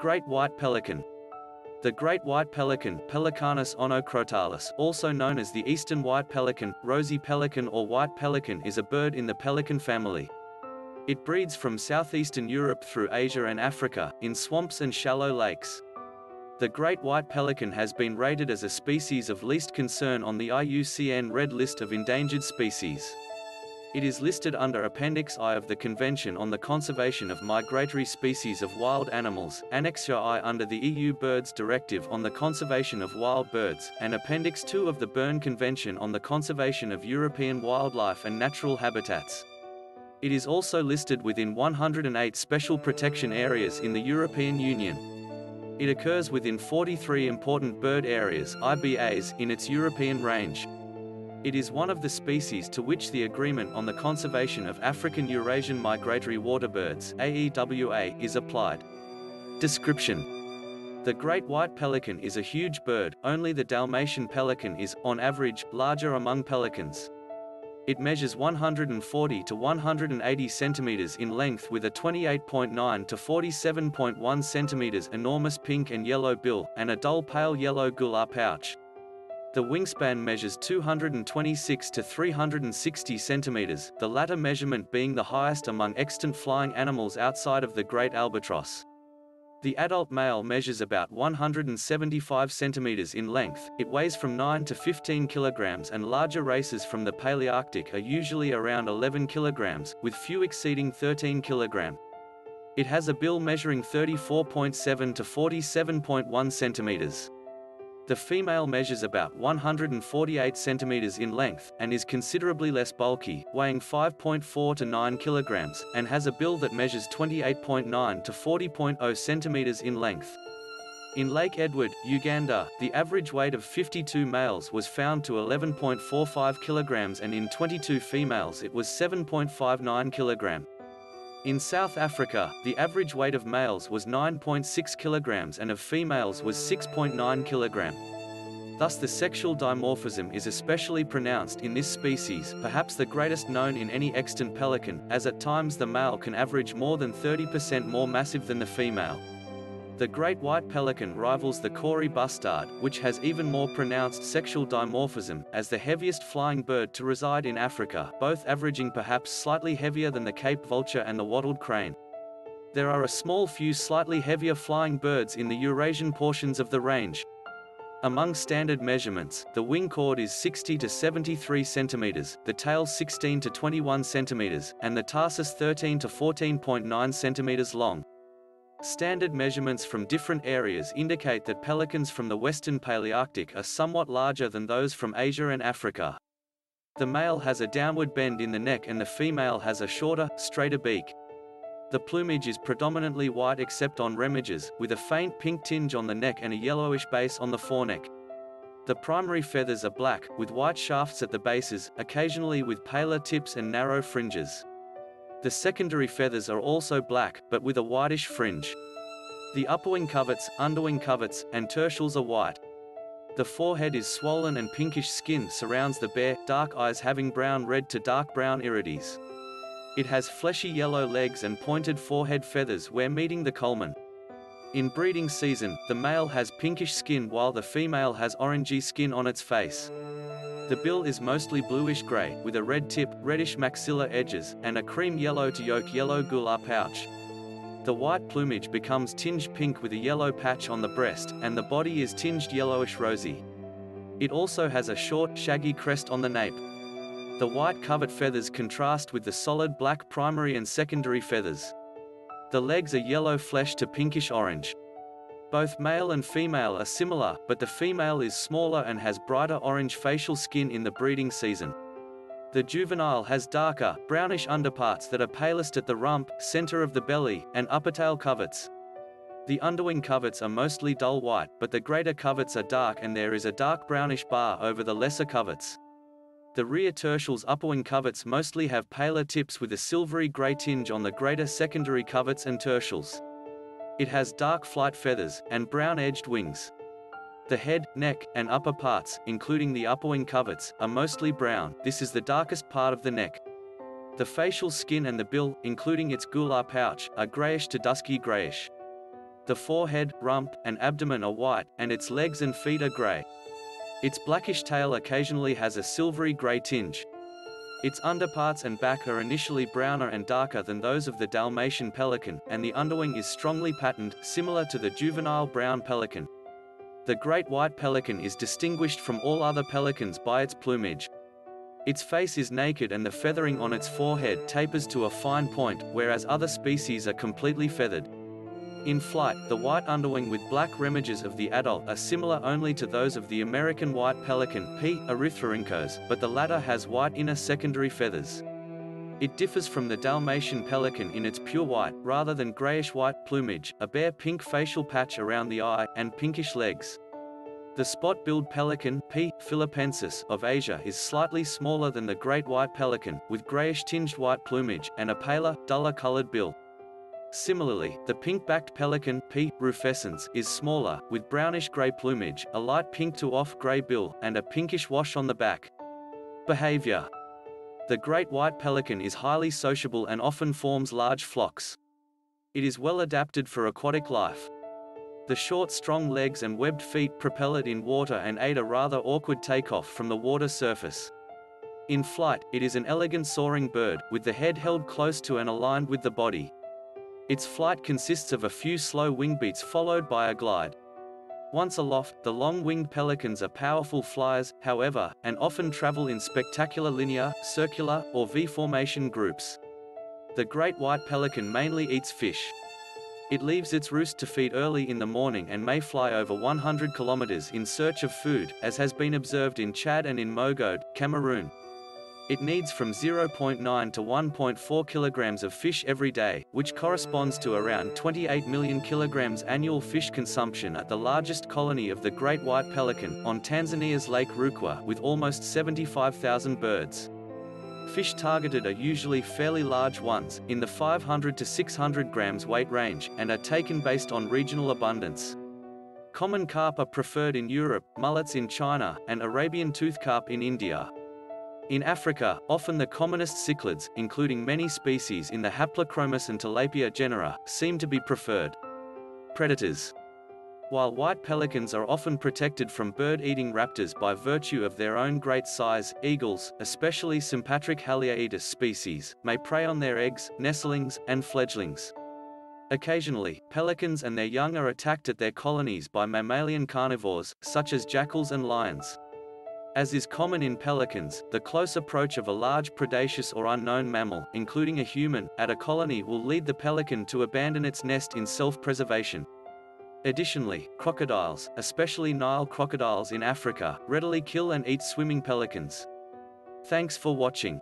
Great White Pelican. The great white pelican, Pelecanus onocrotalis, also known as the eastern white pelican, rosy pelican or white pelican is a bird in the pelican family. It breeds from southeastern Europe through Asia and Africa, in swamps and shallow lakes. The great white pelican has been rated as a species of least concern on the IUCN Red List of Endangered Species. It is listed under Appendix I of the Convention on the Conservation of Migratory Species of Wild Animals, Annexure I under the EU Birds Directive on the Conservation of Wild Birds, and Appendix II of the Berne Convention on the Conservation of European Wildlife and Natural Habitats. It is also listed within 108 special protection areas in the European Union. It occurs within 43 important bird areas IBAs in its European range. It is one of the species to which the Agreement on the Conservation of African Eurasian Migratory Waterbirds AEWA, is applied. Description The great white pelican is a huge bird, only the Dalmatian pelican is, on average, larger among pelicans. It measures 140 to 180 centimeters in length with a 28.9 to 47.1 centimeters enormous pink and yellow bill, and a dull pale yellow gular pouch. The wingspan measures 226 to 360 centimeters, the latter measurement being the highest among extant flying animals outside of the great albatross. The adult male measures about 175 centimeters in length, it weighs from 9 to 15 kilograms and larger races from the Palearctic are usually around 11 kilograms, with few exceeding 13 kilogram. It has a bill measuring 34.7 to 47.1 centimeters. The female measures about 148 centimeters in length, and is considerably less bulky, weighing 5.4 to 9 kilograms, and has a bill that measures 28.9 to 40.0 centimeters in length. In Lake Edward, Uganda, the average weight of 52 males was found to 11.45 kilograms and in 22 females it was 7.59 kilogram. In South Africa, the average weight of males was 9.6 kilograms and of females was 6.9 kilogram. Thus the sexual dimorphism is especially pronounced in this species, perhaps the greatest known in any extant pelican, as at times the male can average more than 30% more massive than the female. The great white pelican rivals the kori bustard, which has even more pronounced sexual dimorphism, as the heaviest flying bird to reside in Africa, both averaging perhaps slightly heavier than the Cape vulture and the wattled crane. There are a small few slightly heavier flying birds in the Eurasian portions of the range. Among standard measurements, the wing chord is 60 to 73 centimeters, the tail 16 to 21 centimeters, and the tarsus 13 to 14.9 centimeters long. Standard measurements from different areas indicate that pelicans from the western Palearctic are somewhat larger than those from Asia and Africa. The male has a downward bend in the neck and the female has a shorter, straighter beak. The plumage is predominantly white except on remiges, with a faint pink tinge on the neck and a yellowish base on the foreneck. The primary feathers are black, with white shafts at the bases, occasionally with paler tips and narrow fringes. The secondary feathers are also black, but with a whitish fringe. The upperwing coverts, underwing coverts, and tertials are white. The forehead is swollen and pinkish skin surrounds the bare, dark eyes having brown red to dark brown irides. It has fleshy yellow legs and pointed forehead feathers where meeting the culmen. In breeding season, the male has pinkish skin while the female has orangey skin on its face. The bill is mostly bluish-gray, with a red tip, reddish maxilla edges, and a cream yellow to yolk yellow gular pouch. The white plumage becomes tinged pink with a yellow patch on the breast, and the body is tinged yellowish-rosy. It also has a short, shaggy crest on the nape. The white covert feathers contrast with the solid black primary and secondary feathers. The legs are yellow flesh to pinkish orange. Both male and female are similar, but the female is smaller and has brighter orange facial skin in the breeding season. The juvenile has darker, brownish underparts that are palest at the rump, center of the belly, and upper tail coverts. The underwing coverts are mostly dull white, but the greater coverts are dark and there is a dark brownish bar over the lesser coverts. The rear tertials upperwing coverts mostly have paler tips with a silvery grey tinge on the greater secondary coverts and tertials. It has dark flight feathers, and brown-edged wings. The head, neck, and upper parts, including the upperwing coverts, are mostly brown, this is the darkest part of the neck. The facial skin and the bill, including its gular pouch, are grayish to dusky grayish. The forehead, rump, and abdomen are white, and its legs and feet are grey. Its blackish tail occasionally has a silvery grey tinge. Its underparts and back are initially browner and darker than those of the Dalmatian pelican, and the underwing is strongly patterned, similar to the juvenile brown pelican. The great white pelican is distinguished from all other pelicans by its plumage. Its face is naked and the feathering on its forehead tapers to a fine point, whereas other species are completely feathered. In flight, the white underwing with black remiges of the adult are similar only to those of the American white pelican P. erythrorhynchos, but the latter has white inner secondary feathers. It differs from the Dalmatian pelican in its pure white, rather than grayish-white plumage, a bare pink facial patch around the eye, and pinkish legs. The spot-billed pelican P. philippensis of Asia is slightly smaller than the great white pelican, with grayish-tinged white plumage, and a paler, duller-colored bill. Similarly, the pink-backed pelican P. rufescens is smaller, with brownish-gray plumage, a light pink to off-gray bill, and a pinkish wash on the back. Behavior The great white pelican is highly sociable and often forms large flocks. It is well adapted for aquatic life. The short strong legs and webbed feet propel it in water and aid a rather awkward takeoff from the water surface. In flight, it is an elegant soaring bird, with the head held close to and aligned with the body. Its flight consists of a few slow wing beats followed by a glide. Once aloft, the long-winged pelicans are powerful flyers, however, and often travel in spectacular linear, circular, or V-formation groups. The great white pelican mainly eats fish. It leaves its roost to feed early in the morning and may fly over 100 kilometers in search of food, as has been observed in Chad and in Mogode, Cameroon. It needs from 0.9 to 1.4 kilograms of fish every day, which corresponds to around 28 million kilograms annual fish consumption at the largest colony of the great white pelican, on Tanzania's Lake Rukwa with almost 75,000 birds. Fish targeted are usually fairly large ones, in the 500 to 600 grams weight range, and are taken based on regional abundance. Common carp are preferred in Europe, mullets in China, and Arabian tooth carp in India. In Africa, often the commonest cichlids, including many species in the Haplochromis and Tilapia genera, seem to be preferred. Predators While white pelicans are often protected from bird-eating raptors by virtue of their own great size, eagles, especially Sympatric haliaeetus species, may prey on their eggs, nestlings, and fledglings. Occasionally, pelicans and their young are attacked at their colonies by mammalian carnivores, such as jackals and lions. As is common in pelicans, the close approach of a large predaceous or unknown mammal, including a human, at a colony will lead the pelican to abandon its nest in self-preservation. Additionally, crocodiles, especially Nile crocodiles in Africa, readily kill and eat swimming pelicans. Thanks for watching.